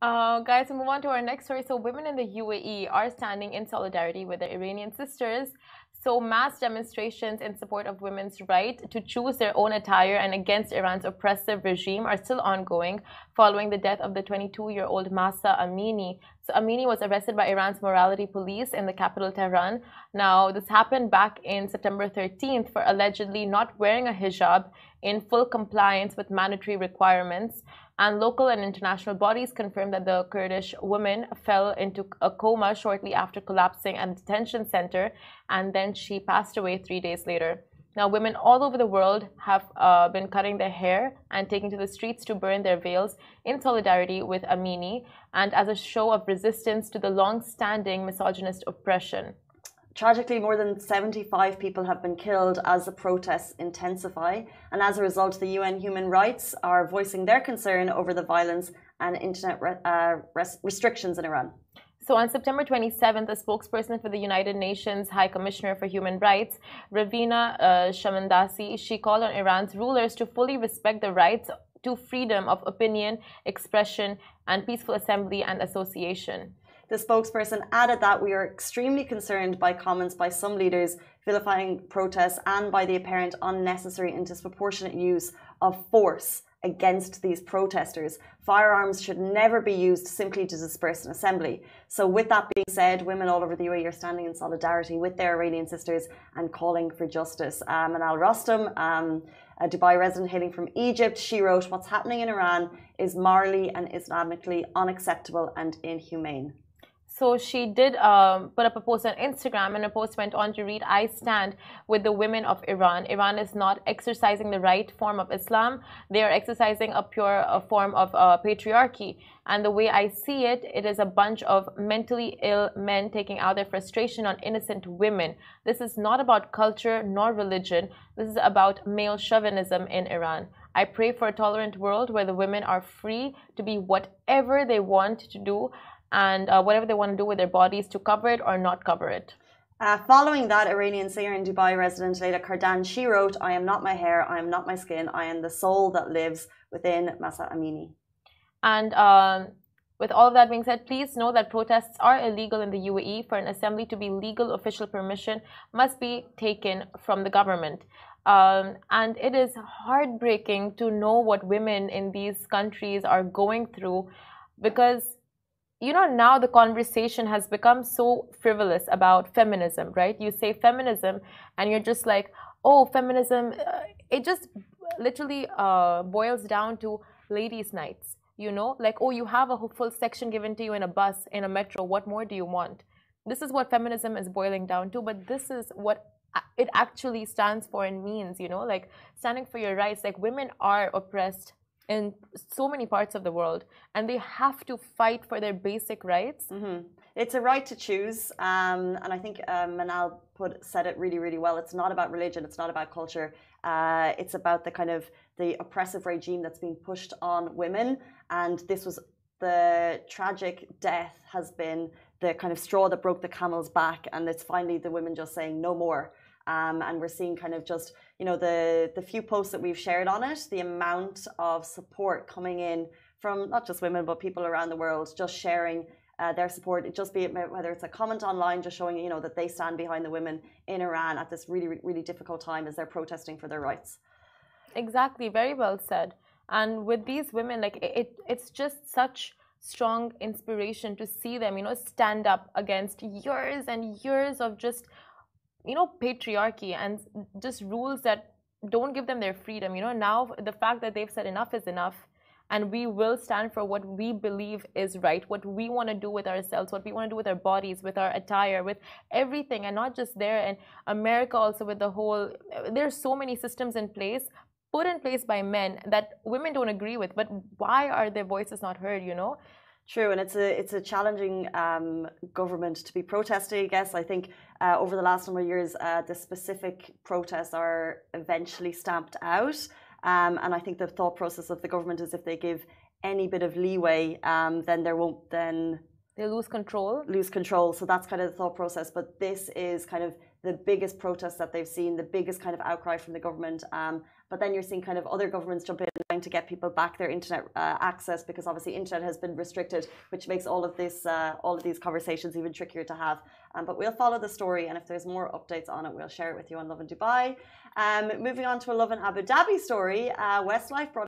Uh, guys, we move on to our next story. So, women in the UAE are standing in solidarity with their Iranian sisters so, mass demonstrations in support of women's right to choose their own attire and against Iran's oppressive regime are still ongoing following the death of the 22 year old Mahsa Amini. So, Amini was arrested by Iran's morality police in the capital, Tehran. Now, this happened back in September 13th for allegedly not wearing a hijab in full compliance with mandatory requirements. And local and international bodies confirmed that the Kurdish woman fell into a coma shortly after collapsing at the detention center, and then she passed away three days later. Now, women all over the world have uh, been cutting their hair and taking to the streets to burn their veils in solidarity with Amini and as a show of resistance to the long standing misogynist oppression. Tragically, more than 75 people have been killed as the protests intensify. And as a result, the UN Human Rights are voicing their concern over the violence and internet re uh, restrictions in Iran. So on September 27th, a spokesperson for the United Nations High Commissioner for Human Rights, Ravina uh, Shamdasani, she called on Iran's rulers to fully respect the rights to freedom of opinion, expression, and peaceful assembly and association. The spokesperson added that we are extremely concerned by comments by some leaders vilifying protests and by the apparent unnecessary and disproportionate use of force against these protesters. Firearms should never be used simply to disperse an assembly. So, with that being said, women all over the UAE are standing in solidarity with their Iranian sisters and calling for justice. Um, Manal Rostom, um, a Dubai resident hailing from Egypt, she wrote, What's happening in Iran is morally and Islamically unacceptable and inhumane. So she did um, put up a post on Instagram, and a post went on to read, I stand with the women of Iran. Iran is not exercising the right form of Islam, they are exercising a pure uh, form of uh, patriarchy. And the way I see it, it is a bunch of mentally ill men taking out their frustration on innocent women. This is not about culture nor religion, this is about male chauvinism in Iran. I pray for a tolerant world where the women are free to be whatever they want to do and uh, whatever they want to do with their bodies to cover it or not cover it. Uh, following that, Iranian singer and Dubai resident Leila Kardan, she wrote, I am not my hair, I am not my skin, I am the soul that lives within Mahsa Amini. And um, with all of that being said, please know that protests are illegal in the UAE. For an assembly to be legal, official permission must be taken from the government. Um, and it is heartbreaking to know what women in these countries are going through because you know now the conversation has become so frivolous about feminism right? You say feminism and you're just like oh feminism uh, it just literally uh, boils down to ladies nights you know? Like oh you have a full section given to you in a bus in a metro what more do you want? This is what feminism is boiling down to but this is what it actually stands for and means you know? Like standing for your rights like women are oppressed in so many parts of the world and they have to fight for their basic rights. Mm-hmm. it's a right to choose um, and i think um, manal put said it really really well. It's not about religion it's not about culture. Uh, it's about the kind of the oppressive regime that's being pushed on women and this was the tragic death has been the kind of straw that broke the camel's back and it's finally the women just saying no more um, and we're seeing kind of just you know the the few posts that we've shared on it, the amount of support coming in from not just women but people around the world, just sharing uh, their support. It just be it, whether it's a comment online, just showing you know that they stand behind the women in Iran at this really really difficult time as they're protesting for their rights. Exactly, very well said. And with these women, like it, it's just such strong inspiration to see them, you know, stand up against years and years of just you know patriarchy and just rules that don't give them their freedom you know now the fact that they've said enough is enough and we will stand for what we believe is right what we want to do with ourselves what we want to do with our bodies with our attire with everything and not just there and america also with the whole uh, there's so many systems in place put in place by men that women don't agree with but why are their voices not heard you know True, and it's a it's a challenging um, government to be protesting. I guess I think uh, over the last number of years, uh, the specific protests are eventually stamped out, um, and I think the thought process of the government is if they give any bit of leeway, um, then there won't then they lose control. Lose control. So that's kind of the thought process. But this is kind of the biggest protests that they've seen, the biggest kind of outcry from the government. Um, but then you're seeing kind of other governments jump in trying to get people back their internet uh, access because obviously internet has been restricted, which makes all of this, uh, all of these conversations even trickier to have. Um, but we'll follow the story, and if there's more updates on it, we'll share it with you on Lovin Dubai. Um, moving on to a Lovin Abu Dhabi story, uh, Westlife brought